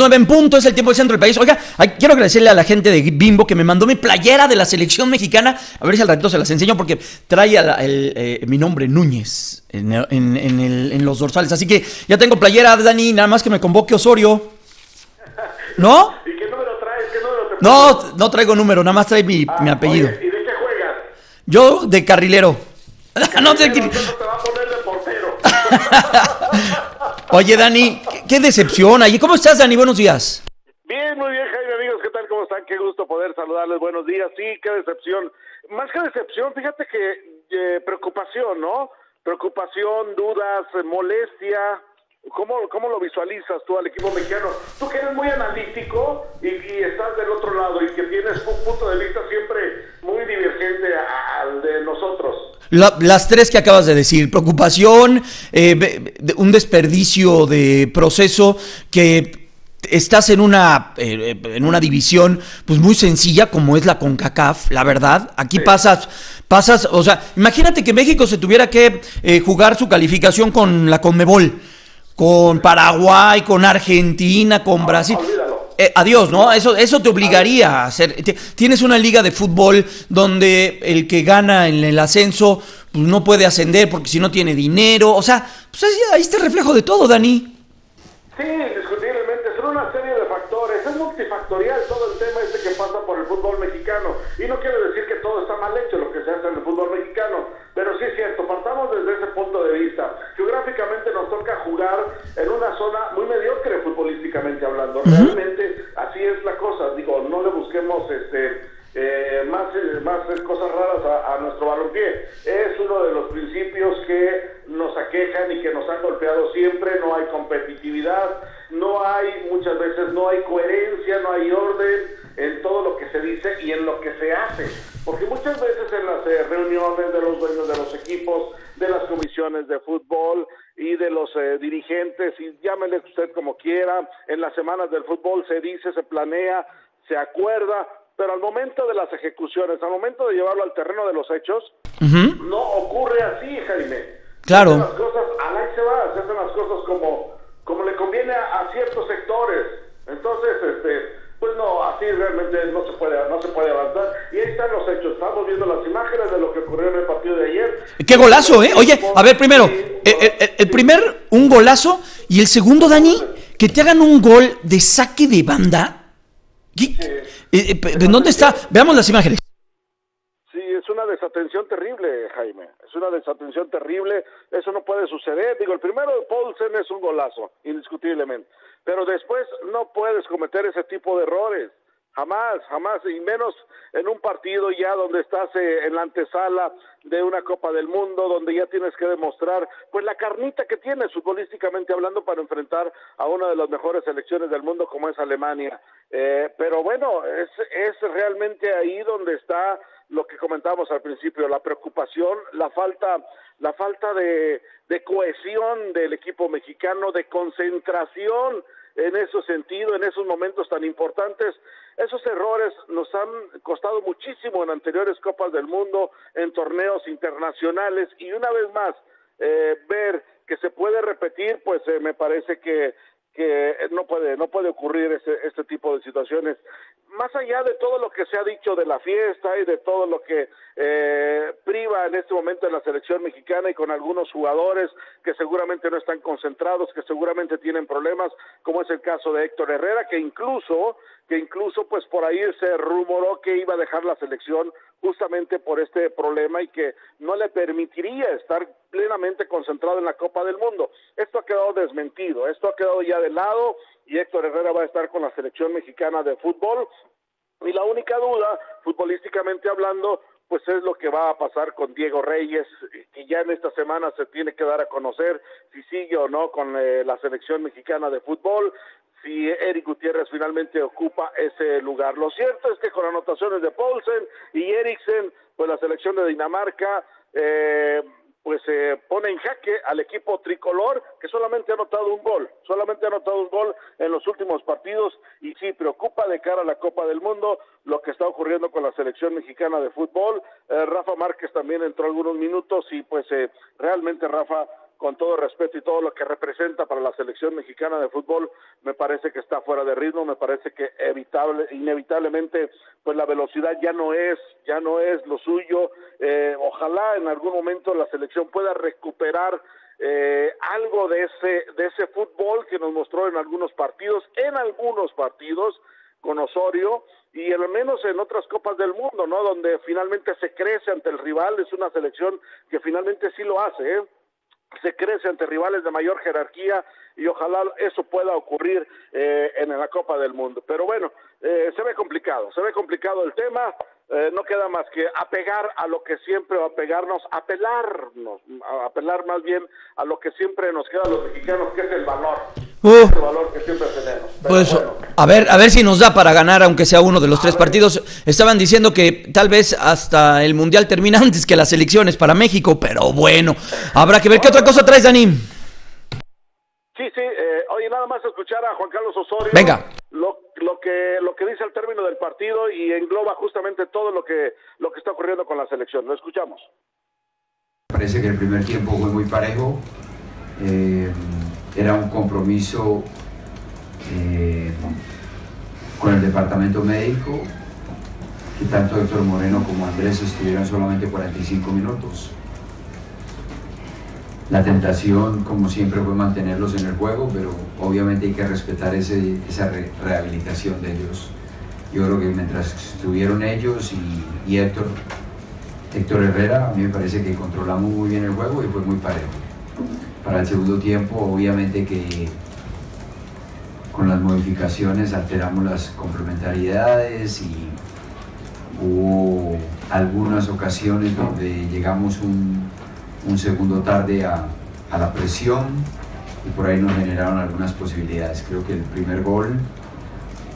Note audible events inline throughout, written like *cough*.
nueve en punto, es el tiempo del centro del país. Oiga, quiero agradecerle a la gente de Bimbo que me mandó mi playera de la selección mexicana. A ver si al ratito se las enseño porque trae eh, mi nombre Núñez en, los dorsales. Así que ya tengo playera, Dani, nada más que me convoque Osorio. *laughs* ¿No? ¿Y qué número traes? ¿Qué número te No, no traigo número, nada más trae mi, ah, mi apellido. ¿Y de qué juegas? Yo de carrilero. *laughs* no, te... te va a poner de portero. *laughs* Oye, Dani, qué decepción. ¿Cómo estás, Dani? Buenos días. Bien, muy bien, Jaime, amigos. ¿Qué tal? ¿Cómo están? Qué gusto poder saludarles. Buenos días. Sí, qué decepción. Más que decepción, fíjate que eh, preocupación, ¿no? Preocupación, dudas, molestia. ¿Cómo, ¿Cómo lo visualizas tú al equipo mexicano? Tú que eres muy analítico y, estás del otro lado y que tienes un punto de vista siempre muy divergente al de nosotros las tres que acabas de decir, preocupación, eh, un desperdicio de proceso que estás en una, eh, en una división pues muy sencilla como es la CONCACAF, la verdad. Aquí pasas, pasas, o sea, imagínate que México se tuviera que eh, jugar su calificación con la CONMEBOL, con Paraguay, con Argentina, con Brasil. Eh, adiós, ¿no? Eso, eso te obligaría a hacer. Tienes una liga de fútbol donde el que gana en el ascenso pues, no puede ascender porque si no tiene dinero. O sea, pues ahí está el reflejo de todo, Dani. Sí, indiscutiblemente. Son una serie de factores. Es multifactorial todo el tema este que pasa por el fútbol mexicano. Y no quiero decir que todo está mal hecho lo que se hace en el fútbol mexicano. Pero sí es cierto, partamos desde ese punto de vista. Geográficamente nos toca jugar en una zona muy mediocre futbolísticamente hablando. Realmente así es la cosa. Digo, no le busquemos este eh, más, más cosas raras a, nuestro balompié. Es uno de los principios que nos aquejan y que nos han golpeado siempre. No hay competitividad, no hay, muchas veces no hay coherencia, no hay orden en todo lo que se dice y en lo que se hace. Porque muchas veces en las eh, reuniones de los dueños de los equipos, de las comisiones de fútbol y de los eh, dirigentes, y llámele usted como quiera, en las semanas del fútbol se dice, se planea, se acuerda, pero al momento de las ejecuciones, al momento de llevarlo al terreno de los hechos, no ocurre así, Jaime. Claro. Se hacen las cosas, al se va, se hacen las cosas como, como le conviene a, ciertos sectores. Entonces, este, pues no, así realmente no se puede, no se puede avanzar. Y ahí están los hechos. Estamos viendo las imágenes de lo que ocurrió en el partido de ayer. Qué golazo, ¿eh? Oye, a ver, primero, el, eh, eh, el, primer, un golazo, y el segundo, Dani, que te hagan un gol de saque de banda. ¿De dónde está? Veamos las imágenes. Sí, es una desatención terrible, Jaime. Es una desatención terrible. Eso no puede suceder. Digo, el primero de Paulsen es un golazo, indiscutiblemente. Pero después no puedes cometer ese tipo de errores. Jamás, jamás, y menos en un partido ya donde estás eh, en la antesala de una Copa del Mundo, donde ya tienes que demostrar, pues la carnita que tienes futbolísticamente hablando para enfrentar a una de las mejores selecciones del mundo como es Alemania. Eh, pero bueno, es, es realmente ahí donde está lo que comentábamos al principio, la preocupación, la falta, la falta de, cohesión del equipo mexicano, de concentración en ese sentido, en esos momentos tan importantes. Esos errores nos han costado muchísimo en anteriores Copas del Mundo, en torneos internacionales y una vez más eh, ver que se puede repetir, pues eh, me parece que que no puede no puede ocurrir ese, este tipo de situaciones más allá de todo lo que se ha dicho de la fiesta y de todo lo que eh, priva en este momento en la selección mexicana y con algunos jugadores que seguramente no están concentrados que seguramente tienen problemas como es el caso de Héctor Herrera que incluso que incluso pues por ahí se rumoró que iba a dejar la selección justamente por este problema y que no le permitiría estar plenamente concentrado en la Copa del Mundo. Esto ha quedado desmentido, esto ha quedado ya de lado y Héctor Herrera va a estar con la selección mexicana de fútbol y la única duda, futbolísticamente hablando, pues es lo que va a pasar con Diego Reyes, que ya en esta semana se tiene que dar a conocer si sigue o no con eh, la selección mexicana de fútbol si Eric Gutiérrez finalmente ocupa ese lugar. Lo cierto es que con anotaciones de Paulsen y Eriksen, pues la selección de Dinamarca eh, pues se pone en jaque al equipo tricolor que solamente ha anotado un gol, solamente ha anotado un gol en los últimos partidos y sí preocupa de cara a la Copa del Mundo lo que está ocurriendo con la selección mexicana de fútbol. Eh, Rafa Márquez también entró algunos minutos y pues eh, realmente Rafa con todo respeto y todo lo que representa para la selección mexicana de fútbol, me parece que está fuera de ritmo, me parece que evitable, inevitablemente, pues la velocidad ya no es, ya no es lo suyo. Eh, ojalá en algún momento la selección pueda recuperar eh, algo de ese, de ese fútbol que nos mostró en algunos partidos, en algunos partidos con Osorio y al menos en otras copas del mundo, ¿no? Donde finalmente se crece ante el rival, es una selección que finalmente sí lo hace, ¿eh? Se crece ante rivales de mayor jerarquía y ojalá eso pueda ocurrir eh, en la Copa del Mundo. Pero bueno, eh, se ve complicado, se ve complicado el tema, eh, no queda más que apegar a lo que siempre, o apegarnos, apelarnos, apelar más bien a lo que siempre nos queda a los mexicanos, que es el valor. El valor que siempre tenemos. pues a ver, a ver si nos da para ganar, aunque sea uno de los tres partidos. Estaban diciendo que tal vez hasta el mundial termina antes que las elecciones para México, pero bueno, habrá que ver qué otra cosa traes, Dani. Sí, sí, eh, oye, nada más escuchar a Juan Carlos Osorio. Venga. Lo, lo, que, lo que dice al término del partido y engloba justamente todo lo que, lo que está ocurriendo con la selección. Lo escuchamos. Parece que el primer tiempo fue muy parejo. Eh, era un compromiso eh, con el departamento médico, que tanto Héctor Moreno como Andrés estuvieron solamente 45 minutos. La tentación, como siempre, fue mantenerlos en el juego, pero obviamente hay que respetar ese, esa rehabilitación de ellos. Yo creo que mientras estuvieron ellos y, Héctor, Héctor Herrera, a mí me parece que controlamos muy bien el juego y fue muy parejo. Para el segundo tiempo, obviamente que con las modificaciones alteramos las complementariedades y hubo algunas ocasiones donde llegamos un, un segundo tarde a, a, la presión y por ahí nos generaron algunas posibilidades. Creo que el primer gol,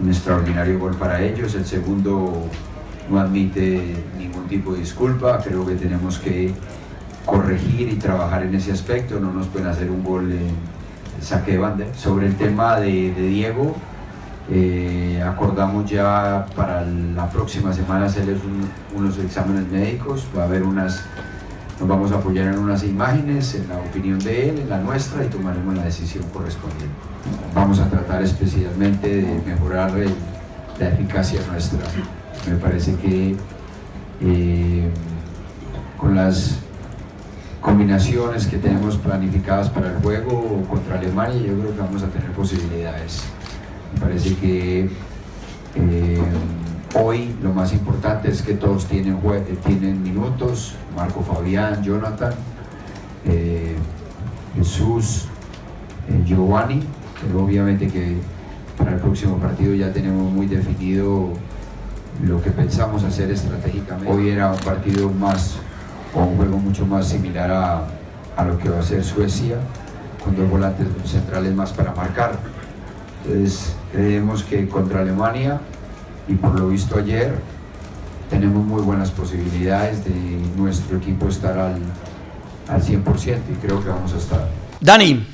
un extraordinario gol para ellos, el segundo no admite ningún tipo de disculpa, creo que tenemos que corregir y trabajar en ese aspecto, no nos pueden hacer un gol en saque de banda. Sobre el tema de, de Diego, eh, acordamos ya para la próxima semana hacerles unos exámenes médicos, va a haber unas nos vamos a apoyar en unas imágenes, en la opinión de él, en la nuestra y tomaremos la decisión correspondiente. Vamos a tratar especialmente de mejorar la eficacia nuestra. Me parece que eh, con las combinaciones que tenemos planificadas para el juego contra Alemania, yo creo que vamos a tener posibilidades. Me parece que eh, Hoy lo más importante es que todos tienen, eh, tienen minutos, Marco Fabián, Jonathan, eh, Jesús, Giovanni, pero obviamente que para el próximo partido ya tenemos muy definido lo que pensamos hacer estratégicamente. Hoy era un partido más, o un juego mucho más similar a, a lo que va a ser Suecia, con dos volantes centrales más para marcar. Entonces creemos que contra Alemania y por lo visto ayer tenemos muy buenas posibilidades de nuestro equipo estar al, al 100% y creo que vamos a estar. Dani.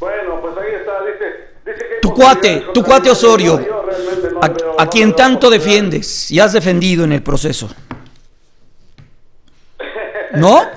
Bueno, pues ahí está, dice, dice que tu cuate, tu cuate Osorio, a, quien tanto defiendes y has defendido en el proceso. ¿No? *laughs*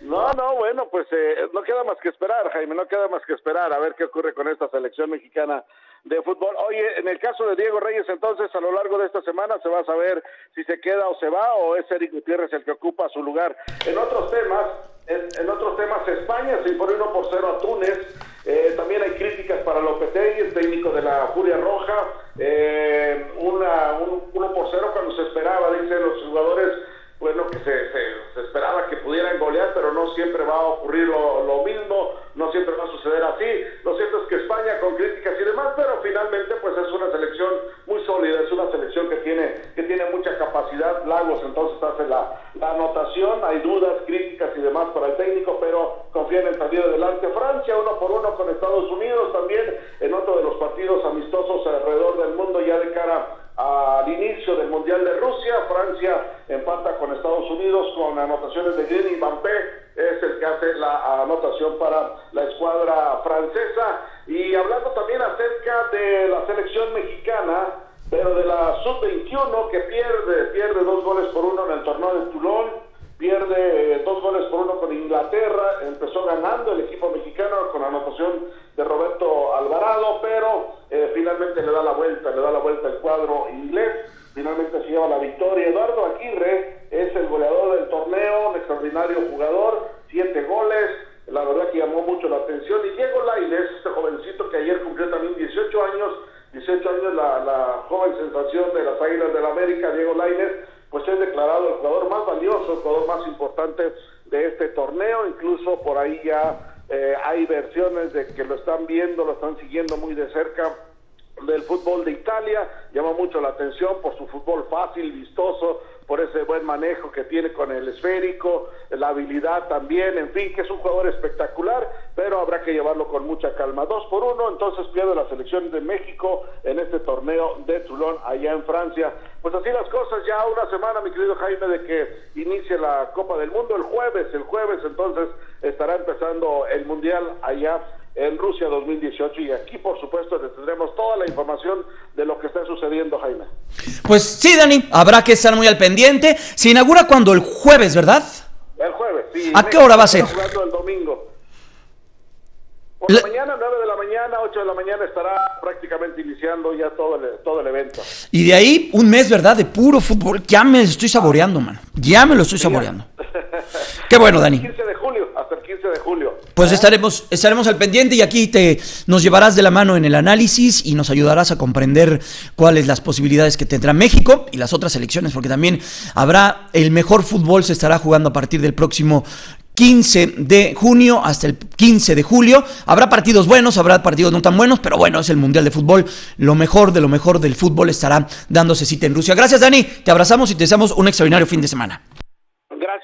No, no, bueno, pues eh, no queda más que esperar, Jaime, no queda más que esperar a ver qué ocurre con esta selección mexicana de fútbol. Oye, en el caso de Diego Reyes, entonces, a lo largo de esta semana se va a saber si se queda o se va, o es Eric Gutiérrez el que ocupa su lugar. En otros temas, en, otros temas, España se impone uno por cero a Túnez. Eh, también hay críticas para Lopetegui, el técnico de la Furia Roja. Eh, una, un uno por cero cuando se esperaba, dicen los jugadores bueno, que se, se, esperaba que pudieran golear, pero no siempre va a ocurrir lo, lo, mismo, no siempre va a suceder así. Lo cierto es que España con críticas y demás, pero finalmente pues es una selección muy sólida, es una selección que tiene, que tiene mucha capacidad. Lagos entonces hace la, la anotación, hay dudas, críticas y demás para el técnico, pero confían en salir adelante. Francia uno por uno con Estados Unidos también en otro de los partidos amistosos alrededor del mundo ya de cara al inicio del Mundial de Rusia. Francia empata con Estados Unidos con anotaciones de Green y Mbappé, es el que hace la anotación para la escuadra francesa. Y hablando también acerca de la selección mexicana, pero de la sub-21 que pierde, pierde dos goles por uno en el torneo de Toulon. pierde eh, dos goles por uno con Inglaterra, empezó ganando el equipo mexicano con anotación de Roberto Alvarado, pero eh, finalmente le da la vuelta, le da la vuelta el cuadro inglés, finalmente se lleva la victoria. Eduardo Aguirre es el goleador del torneo, un extraordinario jugador, siete goles, la verdad que llamó mucho la atención. Y Diego Lainez, este jovencito que ayer cumplió también 18 años, 18 años la, la joven sensación de las Águilas del la América, Diego Lainez, pues es declarado el jugador más valioso, el jugador más importante de este torneo, incluso por ahí eh, hay versiones de que lo están viendo, lo están siguiendo muy de cerca del fútbol de Italia, llama mucho la atención por su fútbol fácil, vistoso, por ese buen manejo que tiene con el esférico, la habilidad también, en fin, que es un jugador espectacular, pero habrá que llevarlo con mucha calma. Dos por uno, entonces pierde la selección de México en este torneo de Toulon, allá en Francia. Pues así las cosas, ya una semana, mi querido Jaime, de que inicie la Copa del Mundo el jueves, el jueves entonces estará empezando el Mundial allá en Rusia 2018 y aquí por supuesto tendremos toda la información de lo que está sucediendo, Jaime. Pues sí, Dani, habrá que estar muy al pendiente. Se inaugura cuando el jueves, ¿verdad? El jueves, sí. ¿A qué hora va a ser? El domingo. Por la mañana, 9 de la mañana, 8 de la mañana estará prácticamente iniciando ya todo el, todo el evento. Y de ahí un mes, ¿verdad? De puro fútbol. Ya me lo estoy saboreando, man. Ya me lo estoy saboreando. Qué bueno, Dani. 15 de julio, hasta el 15 de julio. Pues estaremos, estaremos al pendiente y aquí te nos llevarás de la mano en el análisis y nos ayudarás a comprender cuáles las posibilidades que tendrá México y las otras elecciones, porque también habrá el mejor fútbol se estará jugando a partir del próximo 15 de junio hasta el 15 de julio. Habrá partidos buenos, habrá partidos no tan buenos, pero bueno, es el Mundial de Fútbol. Lo mejor de lo mejor del fútbol estará dándose cita en Rusia. Gracias, Dani. Te abrazamos y te deseamos un extraordinario fin de semana.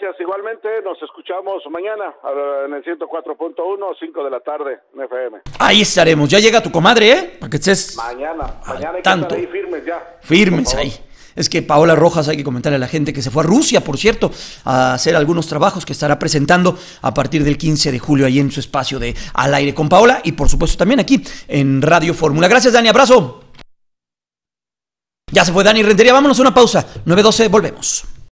Gracias, igualmente. Nos escuchamos mañana en el 104.1, 5 de la tarde, en FM. Ahí estaremos. Ya llega tu comadre, ¿eh? Para que estés. Mañana, mañana hay tanto. que estar ahí firmes ya. Firmes ahí. Es que Paola Rojas, hay que comentarle a la gente que se fue a Rusia, por cierto, a hacer algunos trabajos que estará presentando a partir del 15 de julio ahí en su espacio de Al aire con Paola y por supuesto también aquí en Radio Fórmula. Gracias, Dani. Abrazo. Ya se fue Dani Rentería. Vámonos a una pausa. 9.12, volvemos.